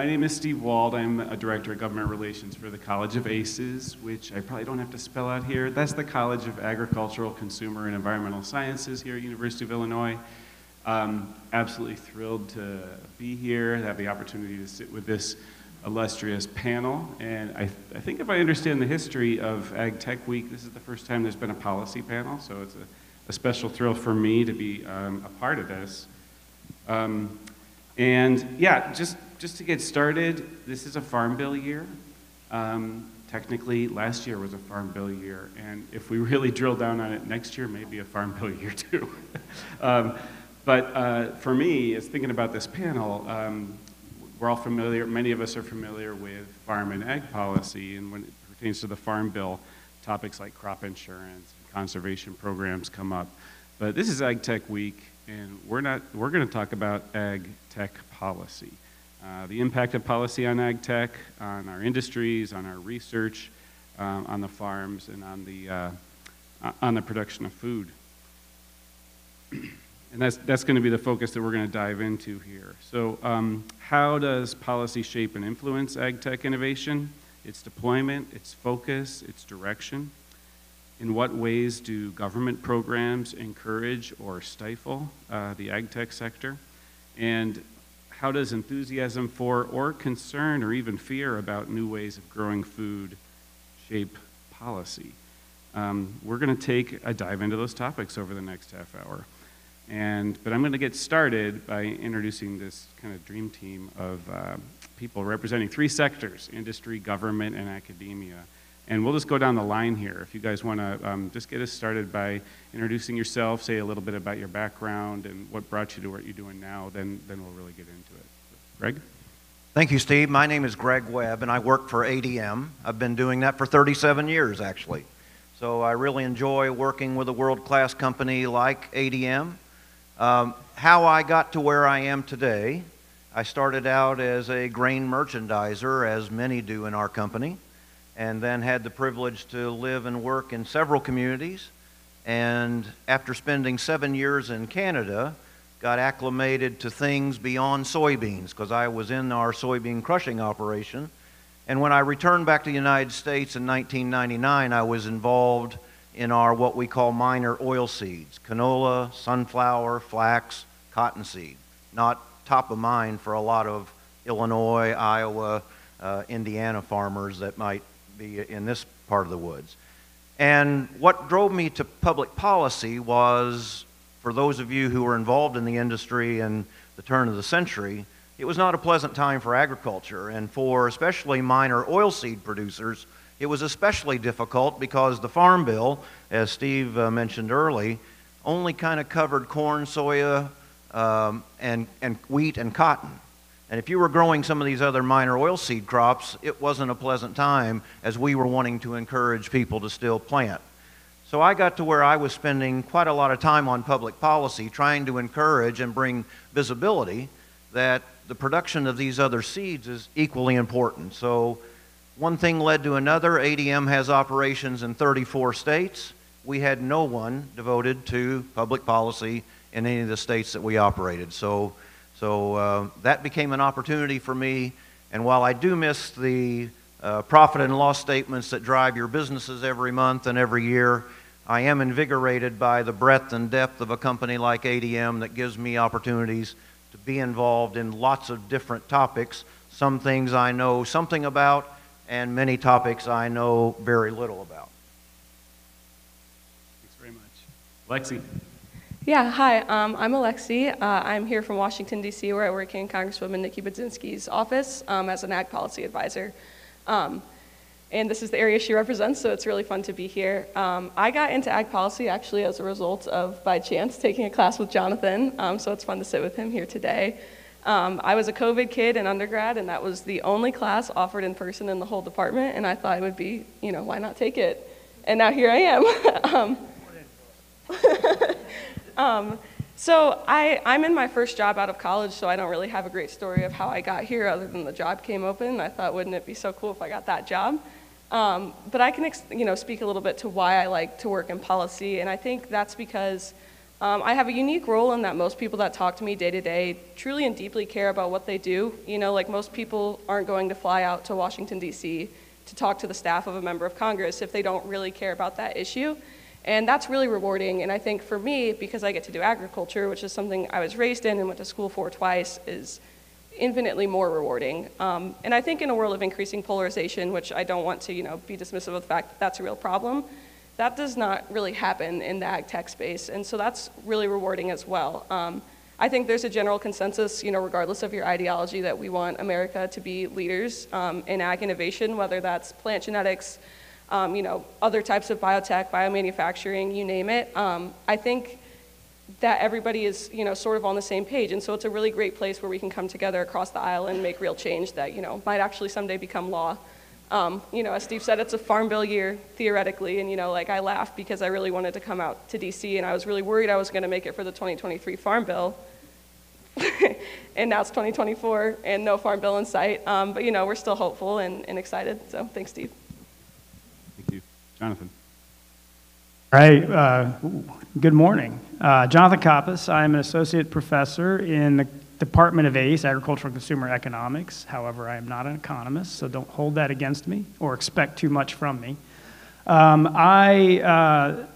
My name is Steve Wald. I'm a director of government relations for the College of ACES, which I probably don't have to spell out here. That's the College of Agricultural, Consumer, and Environmental Sciences here at University of Illinois. Um, absolutely thrilled to be here, to have the opportunity to sit with this illustrious panel. And I, I think if I understand the history of Ag Tech Week, this is the first time there's been a policy panel, so it's a, a special thrill for me to be um, a part of this. Um, and yeah, just, just to get started, this is a Farm Bill year. Um, technically, last year was a Farm Bill year, and if we really drill down on it, next year may be a Farm Bill year too. um, but uh, for me, as thinking about this panel, um, we're all familiar, many of us are familiar with farm and ag policy, and when it pertains to the Farm Bill, topics like crop insurance and conservation programs come up. But this is Ag Tech Week, and we're, not, we're going to talk about ag tech policy. Uh, the impact of policy on ag tech, on our industries, on our research, um, on the farms, and on the, uh, on the production of food. And that's, that's going to be the focus that we're going to dive into here. So, um, how does policy shape and influence ag tech innovation? Its deployment, its focus, its direction. In what ways do government programs encourage or stifle uh, the ag tech sector? And how does enthusiasm for, or concern, or even fear about new ways of growing food shape policy? Um, we're going to take a dive into those topics over the next half hour. And, but I'm going to get started by introducing this kind of dream team of uh, people representing three sectors industry, government, and academia. And we'll just go down the line here. If you guys want to um, just get us started by introducing yourself, say a little bit about your background and what brought you to what you're doing now, then, then we'll really get into it. Greg? Thank you, Steve. My name is Greg Webb, and I work for ADM. I've been doing that for 37 years, actually. So I really enjoy working with a world class company like ADM. Um, how I got to where I am today, I started out as a grain merchandiser, as many do in our company, and then had the privilege to live and work in several communities. And after spending seven years in Canada, got acclimated to things beyond soybeans because I was in our soybean crushing operation. And when I returned back to the United States in 1999, I was involved in our what we call minor oil seeds canola, sunflower, flax, cottonseed. Not top of mind for a lot of Illinois, Iowa, uh, Indiana farmers that might be in this part of the woods. And what drove me to public policy was for those of you who were involved in the industry in the turn of the century, it was not a pleasant time for agriculture. And for especially minor oilseed producers, it was especially difficult because the Farm Bill, as Steve uh, mentioned early, only kind of covered corn, soya, um, and, and wheat and cotton. And if you were growing some of these other minor oilseed crops, it wasn't a pleasant time as we were wanting to encourage people to still plant. So I got to where I was spending quite a lot of time on public policy trying to encourage and bring visibility that the production of these other seeds is equally important. So one thing led to another. ADM has operations in 34 states. We had no one devoted to public policy in any of the states that we operated. So, so uh, that became an opportunity for me. And while I do miss the uh, profit and loss statements that drive your businesses every month and every year, I am invigorated by the breadth and depth of a company like ADM that gives me opportunities to be involved in lots of different topics. Some things I know something about, and many topics I know very little about. Thanks very much. Lexi. Yeah, hi, um, I'm Aleksi. Uh, I'm here from Washington, D.C., where I work in Congresswoman Nikki Budzinski's office um, as an ag policy advisor. Um, and this is the area she represents, so it's really fun to be here. Um, I got into ag policy actually as a result of, by chance, taking a class with Jonathan, um, so it's fun to sit with him here today. Um, I was a COVID kid in undergrad, and that was the only class offered in person in the whole department, and I thought it would be, you know, why not take it? And now here I am. um, so I, I'm in my first job out of college, so I don't really have a great story of how I got here other than the job came open. I thought, wouldn't it be so cool if I got that job? Um, but I can, you know, speak a little bit to why I like to work in policy, and I think that's because Um, I have a unique role in that most people that talk to me day to day truly and deeply care about what they do. You know, like most people aren't going to fly out to Washington, D.C. to talk to the staff of a member of Congress if they don't really care about that issue. And that's really rewarding. And I think for me, because I get to do agriculture, which is something I was raised in and went to school for twice, is infinitely more rewarding. Um, and I think in a world of increasing polarization, which I don't want to, you know, be dismissive of the fact that that's a real problem, that does not really happen in the ag tech space, and so that's really rewarding as well. Um, I think there's a general consensus, you know, regardless of your ideology, that we want America to be leaders um, in ag innovation, whether that's plant genetics, um, you know, other types of biotech, biomanufacturing, you name it. Um, I think that everybody is, you know, sort of on the same page, and so it's a really great place where we can come together across the aisle and make real change that, you know, might actually someday become law. Um, you know, as Steve said, it's a farm bill year theoretically, and you know, like I laughed because I really wanted to come out to DC, and I was really worried I was going to make it for the 2023 farm bill. and now it's 2024, and no farm bill in sight. Um, but you know, we're still hopeful and, and excited. So thanks, Steve. Jonathan. All right. Uh, good morning. Uh, Jonathan Coppess. I'm an associate professor in the Department of ACE, Agricultural Consumer Economics. However, I am not an economist, so don't hold that against me or expect too much from me. Um, I, uh,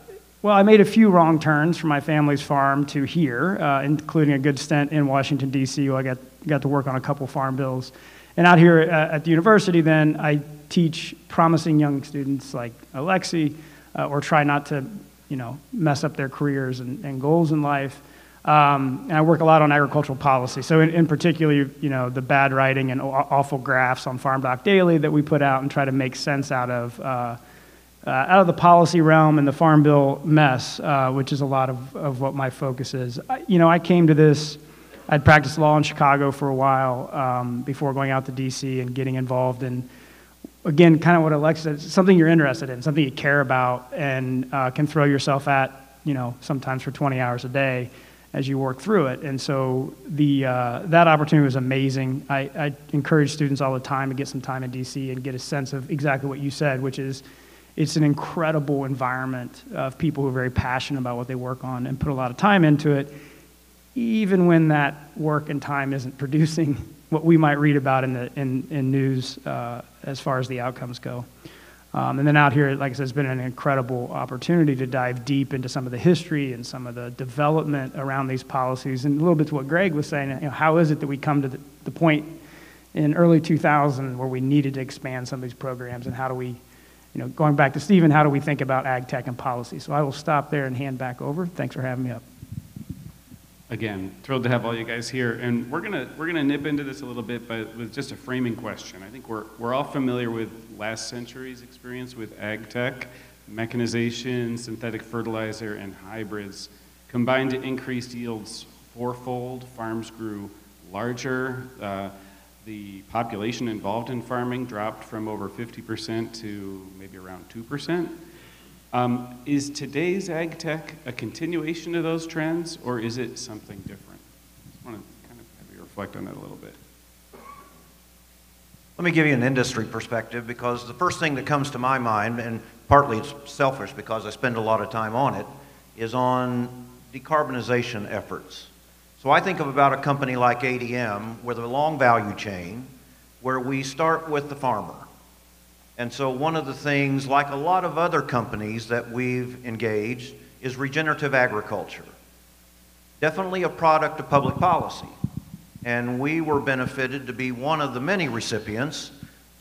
well, I made a few wrong turns from my family's farm to here, uh, including a good stint in Washington, D.C., where I got, got to work on a couple farm bills. And out here uh, at the university, then, I teach promising young students like Aleksi, uh, or try not to, you know, mess up their careers and, and goals in life. Um, and I work a lot on agricultural policy. So, in, in particular, you know, the bad writing and awful graphs on Farm Doc Daily that we put out and try to make sense out of, uh, uh, out of the policy realm and the Farm Bill mess, uh, which is a lot of, of what my focus is. I, you know, I came to this, I'd practiced law in Chicago for a while um, before going out to DC and getting involved in, again, kind of what Alexa said, something you're interested in, something you care about and uh, can throw yourself at, you know, sometimes for 20 hours a day as you work through it. And so the, uh, that opportunity was amazing. I, I, encourage students all the time to get some time in DC and get a sense of exactly what you said, which is it's an incredible environment of people who are very passionate about what they work on and put a lot of time into it, even when that work and time isn't producing what we might read about in, the, in, in news uh, as far as the outcomes go. Um, and then out here, like I said, it's been an incredible opportunity to dive deep into some of the history and some of the development around these policies. And a little bit to what Greg was saying, you know, how is it that we come to the, the point in early 2000 where we needed to expand some of these programs and how do we, you know, going back to Stephen, how do we think about ag tech and policy? So I will stop there and hand back over. Thanks for having me up. Again, thrilled to have all you guys here, and we're gonna we're gonna nip into this a little bit, but with just a framing question. I think we're we're all familiar with last century's experience with ag tech, mechanization, synthetic fertilizer, and hybrids combined to increase yields fourfold. Farms grew larger. Uh, the population involved in farming dropped from over 50% to maybe around 2%. Um, is today's ag tech a continuation of those trends, or is it something different? I just want to kind of have you reflect on that a little bit. Let me give you an industry perspective because the first thing that comes to my mind, and partly it's selfish because I spend a lot of time on it, is on decarbonization efforts. So I think of about a company like ADM with a long value chain where we start with the farmer. And so, one of the things, like a lot of other companies that we've engaged, is regenerative agriculture. Definitely a product of public policy. And we were benefited to be one of the many recipients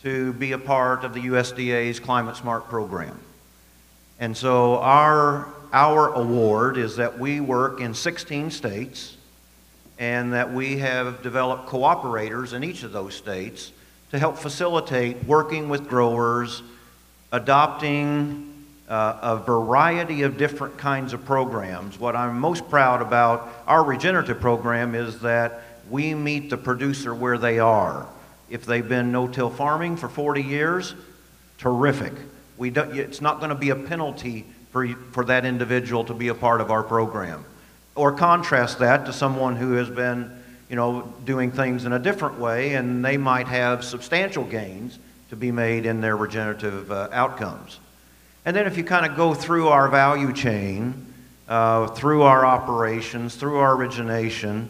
to be a part of the USDA's Climate Smart program. And so, our, our award is that we work in 16 states and that we have developed cooperators in each of those states to help facilitate working with growers, adopting uh, a variety of different kinds of programs. What I'm most proud about our regenerative program is that we meet the producer where they are. If they've been no-till farming for 40 years, terrific. We don't, it's not going to be a penalty for, for that individual to be a part of our program. Or contrast that to someone who has been you know, doing things in a different way, and they might have substantial gains to be made in their regenerative uh, outcomes. And then if you kind of go through our value chain, uh, through our operations, through our origination.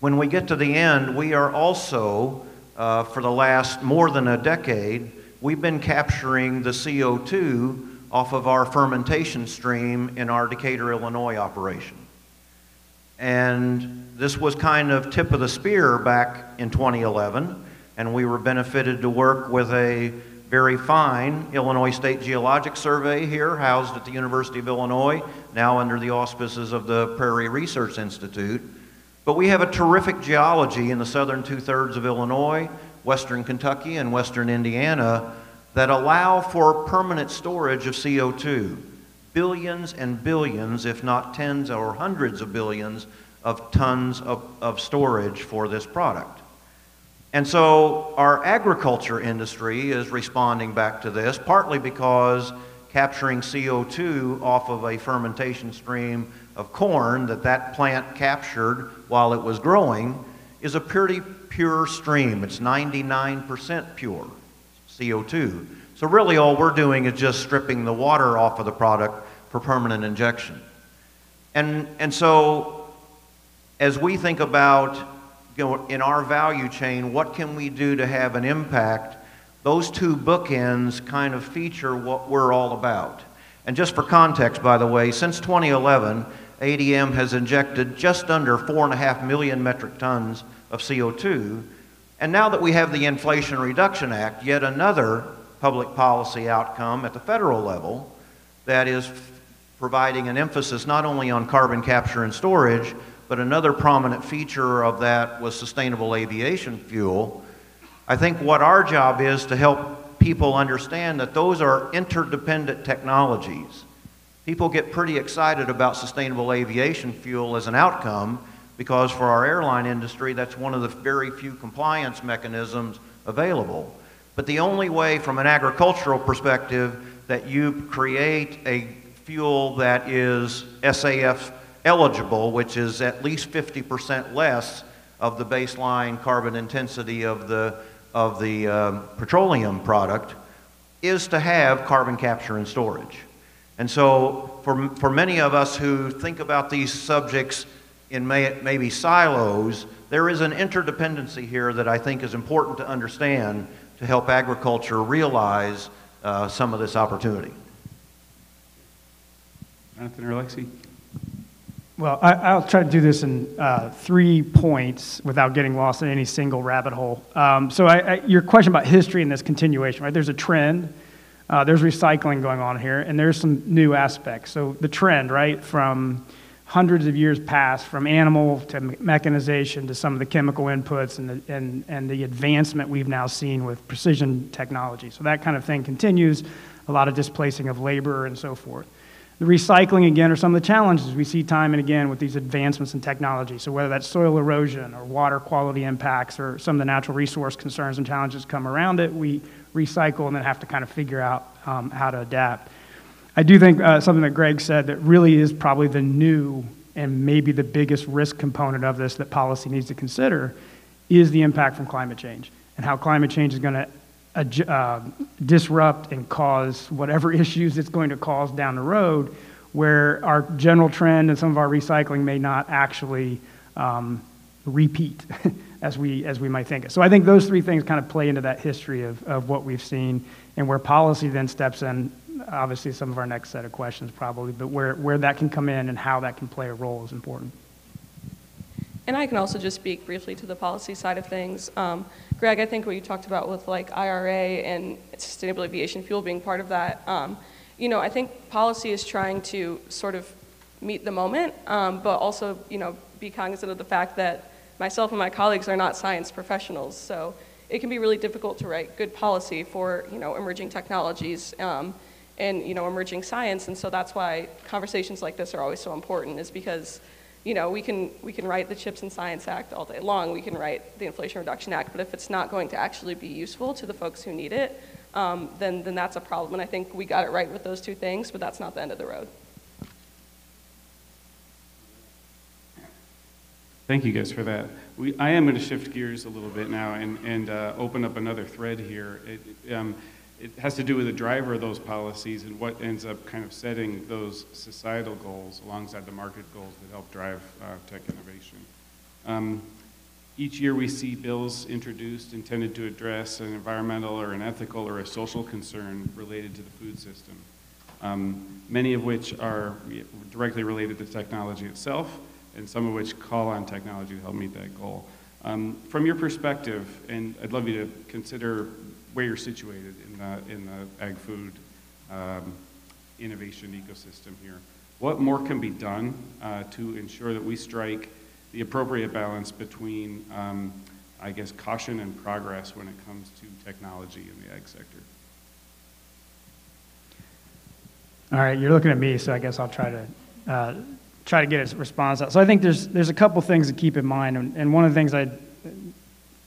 When we get to the end, we are also, uh, for the last more than a decade, we've been capturing the CO2 off of our fermentation stream in our Decatur, Illinois operation. And this was kind of tip of the spear back in 2011, and we were benefited to work with a very fine Illinois State Geologic Survey here, housed at the University of Illinois, now under the auspices of the Prairie Research Institute. But we have a terrific geology in the southern two thirds of Illinois, western Kentucky, and western Indiana that allow for permanent storage of CO2. Billions and billions, if not tens or hundreds of billions, of tons of, of storage for this product. And so our agriculture industry is responding back to this, partly because capturing CO2 off of a fermentation stream of corn that that plant captured while it was growing is a pretty pure stream. It's 99% pure CO2. So really all we're doing is just stripping the water off of the product for permanent injection. And, and so as we think about you know, in our value chain, what can we do to have an impact? Those two bookends kind of feature what we're all about. And just for context, by the way, since 2011, ADM has injected just under 4.5 million metric tons of CO2. And now that we have the Inflation Reduction Act, yet another public policy outcome at the federal level that is providing an emphasis not only on carbon capture and storage, but another prominent feature of that was sustainable aviation fuel. I think what our job is to help people understand that those are interdependent technologies. People get pretty excited about sustainable aviation fuel as an outcome because for our airline industry, that's one of the very few compliance mechanisms available. But the only way from an agricultural perspective that you create a fuel that is SAF eligible, which is at least 50% less of the baseline carbon intensity of the, of the um, petroleum product, is to have carbon capture and storage. And so, for, for many of us who think about these subjects in may, maybe silos, there is an interdependency here that I think is important to understand to help agriculture realize uh, some of this opportunity. Jonathan or Aleksi? Well, I, will try to do this in uh, three points without getting lost in any single rabbit hole. Um, so, I, I, your question about history and this continuation, right? There's a trend. Uh, there's recycling going on here, and there's some new aspects. So, the trend, right, from hundreds of years past, from animal to mechanization to some of the chemical inputs and the, and, and the advancement we've now seen with precision technology. So, that kind of thing continues, a lot of displacing of labor and so forth. The recycling, again, are some of the challenges we see time and again with these advancements in technology. So, whether that's soil erosion or water quality impacts or some of the natural resource concerns and challenges come around it, we recycle and then have to kind of figure out um, how to adapt. I do think uh, something that Greg said that really is probably the new and maybe the biggest risk component of this that policy needs to consider is the impact from climate change and how climate change is going to uh, disrupt and cause whatever issues it's going to cause down the road, where our general trend and some of our recycling may not actually um, repeat as we as we might think. It. So I think those three things kind of play into that history of, of what we've seen and where policy then steps in. Obviously, some of our next set of questions probably, but where, where that can come in and how that can play a role is important. And I can also just speak briefly to the policy side of things. Um, Greg, I think what you talked about with like IRA and sustainable aviation fuel being part of that, um, you know, I think policy is trying to sort of meet the moment, um, but also, you know, be cognizant of the fact that myself and my colleagues are not science professionals. So it can be really difficult to write good policy for, you know, emerging technologies um, and, you know, emerging science. And so that's why conversations like this are always so important is because you know, we can, we can write the CHIPS and Science Act all day long, we can write the Inflation Reduction Act, but if it's not going to actually be useful to the folks who need it, um, then, then that's a problem. And I think we got it right with those two things, but that's not the end of the road. Thank you guys for that. We, I am going to shift gears a little bit now and, and uh, open up another thread here. It, um, it has to do with the driver of those policies and what ends up kind of setting those societal goals alongside the market goals that help drive uh, tech innovation. Um, each year we see bills introduced intended to address an environmental or an ethical or a social concern related to the food system, um, many of which are directly related to technology itself, and some of which call on technology to help meet that goal. Um, from your perspective, and I'd love you to consider where you're situated in the, in the ag food um, innovation ecosystem here. What more can be done uh, to ensure that we strike the appropriate balance between, um, I guess, caution and progress when it comes to technology in the ag sector? All right, you're looking at me, so I guess I'll try to uh, try to get a response out. So I think there's there's a couple things to keep in mind, and, and one of the things I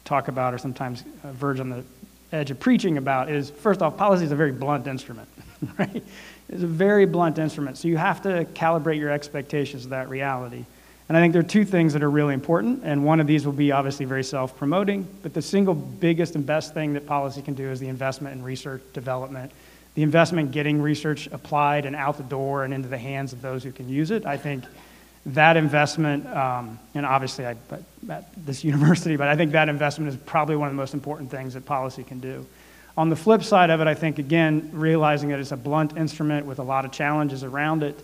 talk about or sometimes uh, verge on the edge of preaching about is first off, policy is a very blunt instrument, right? It's a very blunt instrument, so you have to calibrate your expectations to that reality. And I think there are two things that are really important, and one of these will be obviously very self promoting, but the single biggest and best thing that policy can do is the investment in research development the investment getting research applied and out the door and into the hands of those who can use it. I think that investment, um, and obviously I, at this university, but I think that investment is probably one of the most important things that policy can do. On the flip side of it, I think, again, realizing that it's a blunt instrument with a lot of challenges around it,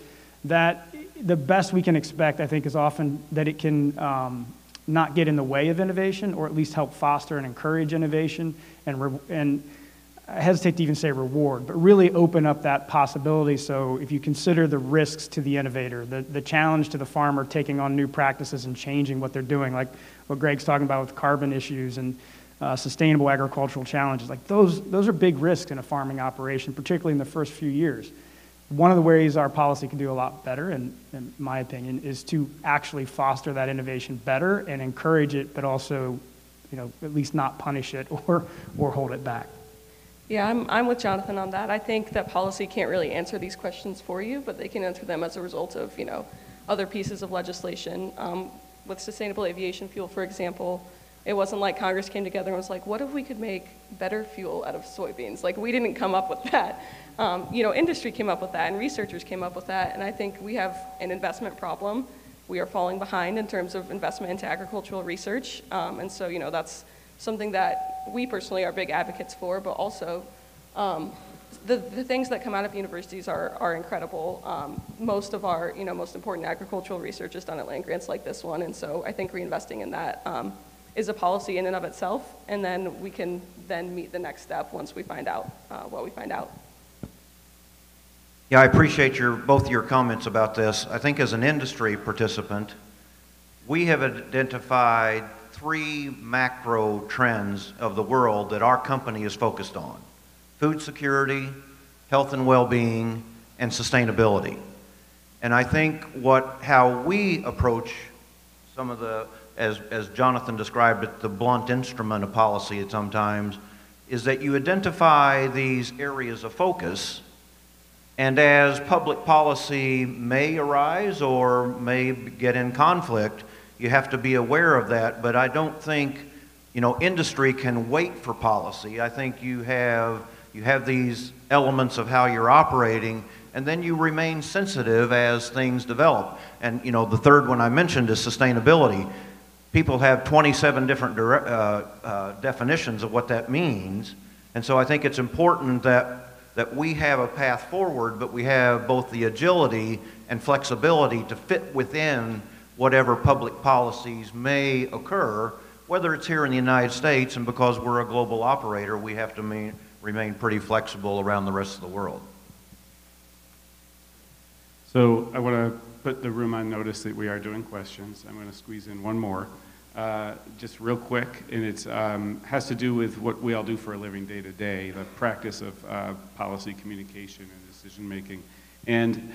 that the best we can expect, I think, is often that it can um, not get in the way of innovation or at least help foster and encourage innovation and, and I hesitate to even say reward, but really open up that possibility. So if you consider the risks to the innovator, the, the challenge to the farmer taking on new practices and changing what they're doing, like what Greg's talking about with carbon issues and uh, sustainable agricultural challenges, like those, those are big risks in a farming operation, particularly in the first few years. One of the ways our policy can do a lot better, in, in my opinion, is to actually foster that innovation better and encourage it, but also, you know, at least not punish it or, or hold it back. Yeah, I'm, I'm with Jonathan on that. I think that policy can't really answer these questions for you, but they can answer them as a result of, you know, other pieces of legislation. Um, with sustainable aviation fuel, for example, it wasn't like Congress came together and was like, what if we could make better fuel out of soybeans? Like, we didn't come up with that. Um, you know, industry came up with that and researchers came up with that, and I think we have an investment problem. We are falling behind in terms of investment into agricultural research, um, and so, you know, that's something that we personally are big advocates for, but also um, the, the things that come out of universities are, are incredible. Um, most of our, you know, most important agricultural research is done at land grants like this one, and so I think reinvesting in that um, is a policy in and of itself, and then we can then meet the next step once we find out uh, what we find out. Yeah, I appreciate your, both your comments about this. I think as an industry participant, we have identified three macro trends of the world that our company is focused on food security, health and well being, and sustainability. And I think what, how we approach some of the, as, as Jonathan described it, the blunt instrument of policy at sometimes, is that you identify these areas of focus, and as public policy may arise or may get in conflict, you have to be aware of that, but I don't think, you know, industry can wait for policy. I think you have, you have these elements of how you're operating, and then you remain sensitive as things develop. And, you know, the third one I mentioned is sustainability. People have 27 different uh, uh, definitions of what that means, and so I think it's important that, that we have a path forward, but we have both the agility and flexibility to fit within whatever public policies may occur, whether it's here in the United States, and because we're a global operator, we have to mean, remain pretty flexible around the rest of the world. So I want to put the room on notice that we are doing questions. I'm going to squeeze in one more, uh, just real quick, and it um, has to do with what we all do for a living day to day, the practice of uh, policy communication and decision making. And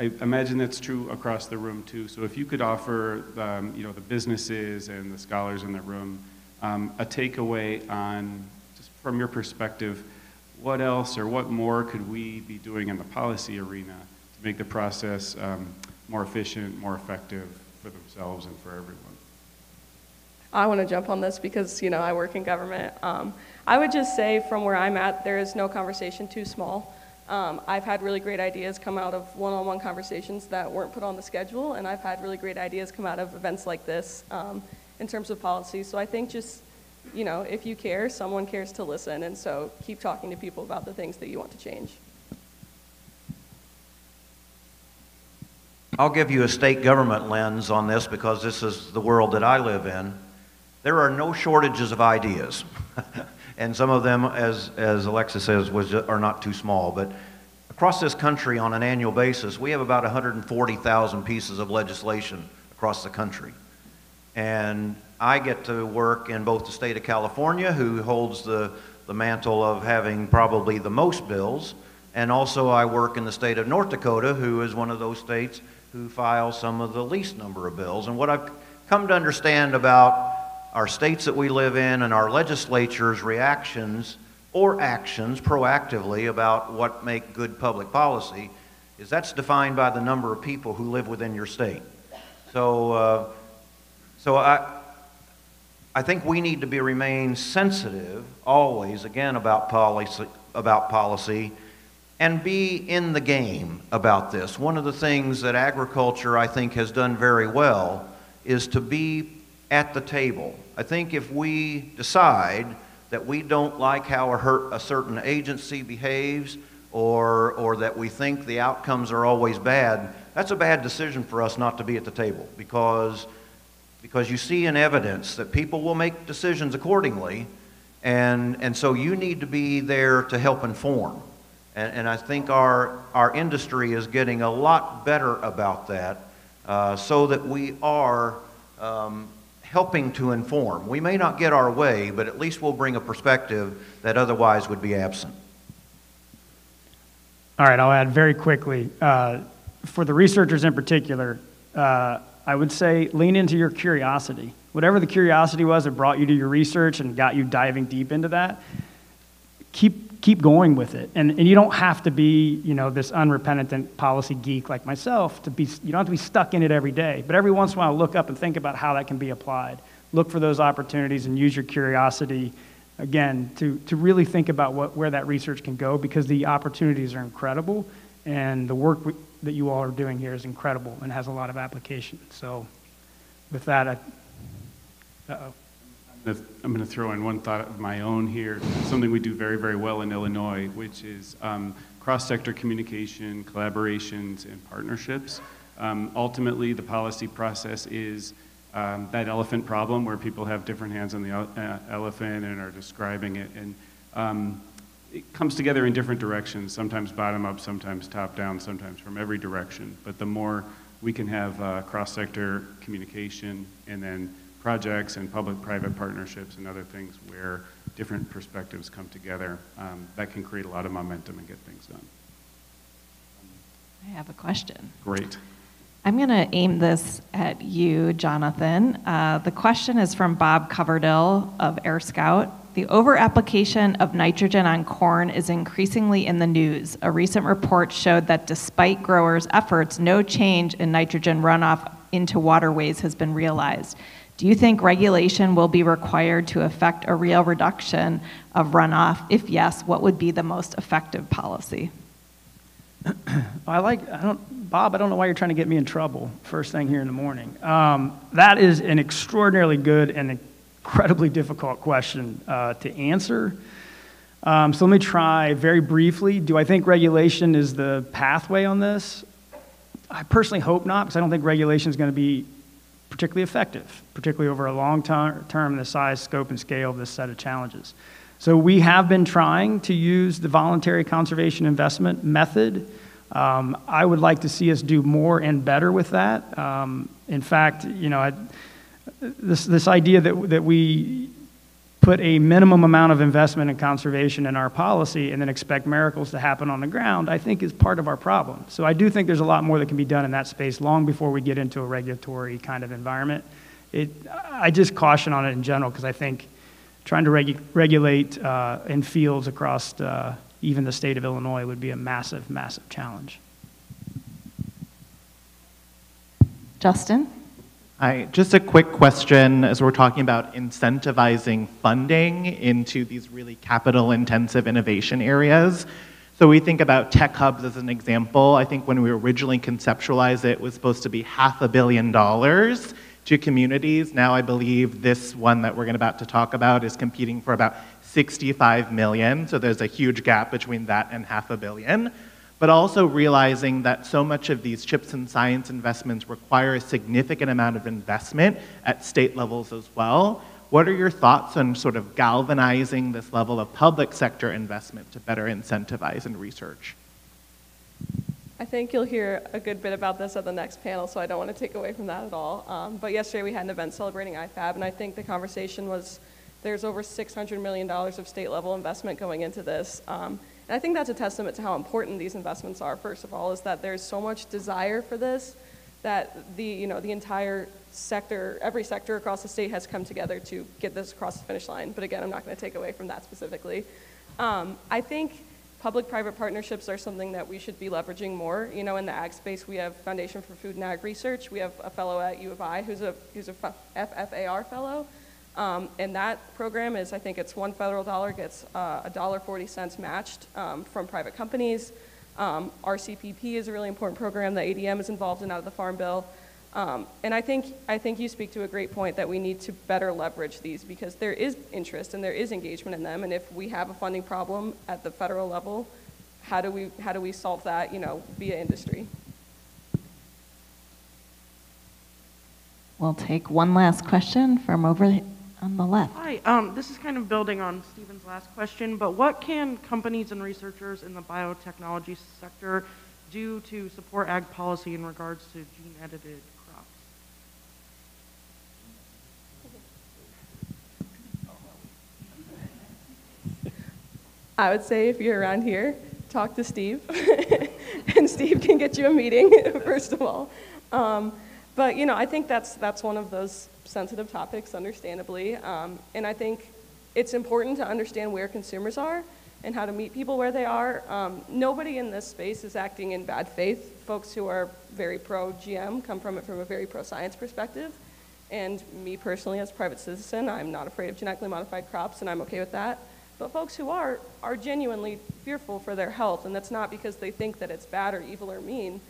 I imagine that's true across the room too. So if you could offer, um, you know, the businesses and the scholars in the room um, a takeaway on, just from your perspective, what else or what more could we be doing in the policy arena to make the process um, more efficient, more effective for themselves and for everyone? I want to jump on this because you know I work in government. Um, I would just say from where I'm at, there is no conversation too small. Um, I've had really great ideas come out of one-on-one conversations that weren't put on the schedule, and I've had really great ideas come out of events like this um, in terms of policy. So I think just, you know, if you care, someone cares to listen, and so keep talking to people about the things that you want to change. I'll give you a state government lens on this because this is the world that I live in. There are no shortages of ideas. and some of them, as, as Alexa says, was, are not too small. But across this country on an annual basis, we have about 140,000 pieces of legislation across the country. And I get to work in both the state of California, who holds the, the mantle of having probably the most bills, and also I work in the state of North Dakota, who is one of those states who files some of the least number of bills. And what I've come to understand about our states that we live in and our legislatures' reactions or actions proactively about what make good public policy is that's defined by the number of people who live within your state. So, uh, so I, I think we need to be remain sensitive always, again, about policy, about policy and be in the game about this. One of the things that agriculture, I think, has done very well is to be at the table. I think if we decide that we don't like how a, a certain agency behaves or, or that we think the outcomes are always bad, that's a bad decision for us not to be at the table because, because you see in evidence that people will make decisions accordingly, and, and so you need to be there to help inform. And, and I think our, our industry is getting a lot better about that uh, so that we are um, helping to inform. We may not get our way, but at least we'll bring a perspective that otherwise would be absent. All right, I'll add very quickly. Uh, for the researchers in particular, uh, I would say lean into your curiosity. Whatever the curiosity was that brought you to your research and got you diving deep into that, keep keep going with it. And, and you don't have to be, you know, this unrepentant policy geek like myself to be, you don't have to be stuck in it every day. But every once in a while, look up and think about how that can be applied. Look for those opportunities and use your curiosity, again, to, to really think about what, where that research can go because the opportunities are incredible and the work we, that you all are doing here is incredible and has a lot of application. So with that, I, uh-oh. I'm going to throw in one thought of my own here, something we do very, very well in Illinois, which is um, cross-sector communication, collaborations, and partnerships. Um, ultimately, the policy process is um, that elephant problem where people have different hands on the uh, elephant and are describing it. And um, it comes together in different directions, sometimes bottom up, sometimes top down, sometimes from every direction. But the more we can have uh, cross-sector communication and then projects and public-private partnerships and other things where different perspectives come together, um, that can create a lot of momentum and get things done. I have a question. Great. I'm going to aim this at you, Jonathan. Uh, the question is from Bob Coverdell of Air Scout. The over-application of nitrogen on corn is increasingly in the news. A recent report showed that despite growers' efforts, no change in nitrogen runoff into waterways has been realized. Do you think regulation will be required to affect a real reduction of runoff? If yes, what would be the most effective policy? I like, I don't, Bob, I don't know why you're trying to get me in trouble first thing here in the morning. Um, that is an extraordinarily good and incredibly difficult question uh, to answer. Um, so let me try very briefly. Do I think regulation is the pathway on this? I personally hope not, because I don't think regulation is going to be particularly effective, particularly over a long term the size, scope, and scale of this set of challenges. So we have been trying to use the voluntary conservation investment method. Um, I would like to see us do more and better with that. Um, in fact, you know, I, this, this idea that, that we put a minimum amount of investment in conservation in our policy and then expect miracles to happen on the ground, I think is part of our problem. So I do think there's a lot more that can be done in that space long before we get into a regulatory kind of environment. It, I just caution on it in general because I think trying to regu regulate uh, in fields across even the state of Illinois would be a massive, massive challenge. Justin? Hi, just a quick question as we're talking about incentivizing funding into these really capital intensive innovation areas. So we think about tech hubs as an example. I think when we originally conceptualized it, it was supposed to be half a billion dollars to communities. Now I believe this one that we're going about to talk about is competing for about 65 million. So there's a huge gap between that and half a billion but also realizing that so much of these chips and science investments require a significant amount of investment at state levels as well. What are your thoughts on sort of galvanizing this level of public sector investment to better incentivize and research? I think you'll hear a good bit about this at the next panel, so I don't want to take away from that at all. Um, but yesterday we had an event celebrating IFAB, and I think the conversation was there's over $600 million of state level investment going into this. Um, and I think that's a testament to how important these investments are, first of all, is that there's so much desire for this that the, you know, the entire sector, every sector across the state has come together to get this across the finish line. But again, I'm not going to take away from that specifically. Um, I think public-private partnerships are something that we should be leveraging more. You know, in the ag space, we have Foundation for Food and Ag Research. We have a fellow at U of I who's a, who's a FFAR fellow. Um, and that program is, I think it's one federal dollar gets uh, a dollar forty cents matched um, from private companies. Um, RCPP is a really important program that ADM is involved in out of the Farm Bill. Um, and I think, I think you speak to a great point that we need to better leverage these because there is interest and there is engagement in them. And if we have a funding problem at the federal level, how do we, how do we solve that, you know, via industry? We'll take one last question from over on the left. Hi, um, this is kind of building on Stephen's last question, but what can companies and researchers in the biotechnology sector do to support ag policy in regards to gene edited crops? I would say if you're around here, talk to Steve, and Steve can get you a meeting, first of all. Um, but you know, I think that's that's one of those sensitive topics, understandably. Um, and I think it's important to understand where consumers are and how to meet people where they are. Um, nobody in this space is acting in bad faith. Folks who are very pro GM come from it from a very pro science perspective. And me personally, as a private citizen, I'm not afraid of genetically modified crops, and I'm okay with that. But folks who are are genuinely fearful for their health, and that's not because they think that it's bad or evil or mean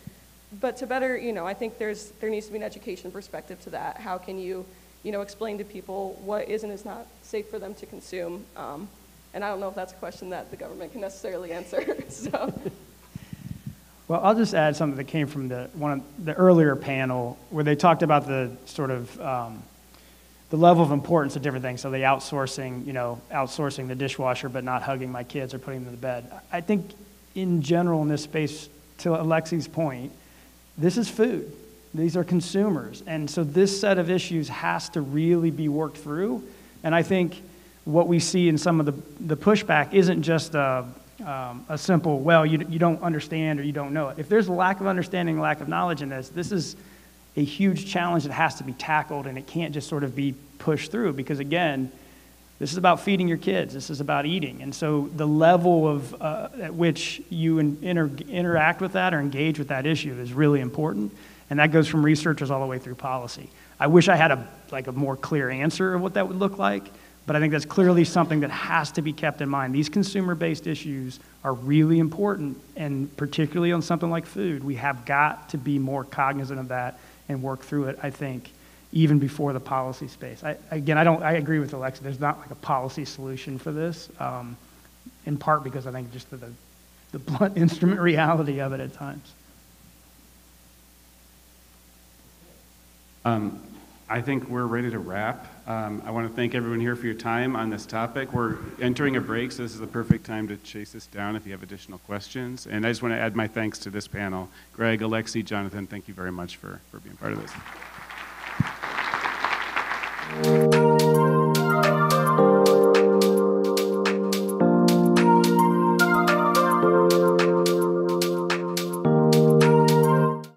but to better, you know, I think there's there needs to be an education perspective to that. How can you, you know, explain to people what is and is not safe for them to consume? Um, and I don't know if that's a question that the government can necessarily answer. so. Well, I'll just add something that came from the one of the earlier panel where they talked about the sort of um, the level of importance of different things. So the outsourcing, you know, outsourcing the dishwasher, but not hugging my kids or putting them to bed. I think in general in this space, to Aleksi's point, this is food. These are consumers. And so this set of issues has to really be worked through. And I think what we see in some of the, the pushback isn't just a, um, a simple, well, you, you don't understand or you don't know it. If there's a lack of understanding, lack of knowledge in this, this is a huge challenge that has to be tackled and it can't just sort of be pushed through because, again, this is about feeding your kids. This is about eating. And so the level of uh, at which you in, inter, interact with that or engage with that issue is really important. And that goes from researchers all the way through policy. I wish I had a, like a more clear answer of what that would look like, but I think that's clearly something that has to be kept in mind. These consumer-based issues are really important, and particularly on something like food, we have got to be more cognizant of that and work through it, I think, even before the policy space. I, again, I don't. I agree with Alexa. There's not like a policy solution for this, um, in part because I think just the, the blunt instrument reality of it at times. Um, I think we're ready to wrap. Um, I want to thank everyone here for your time on this topic. We're entering a break, so this is the perfect time to chase this down if you have additional questions. And I just want to add my thanks to this panel. Greg, Aleksi, Jonathan, thank you very much for, for being part of this.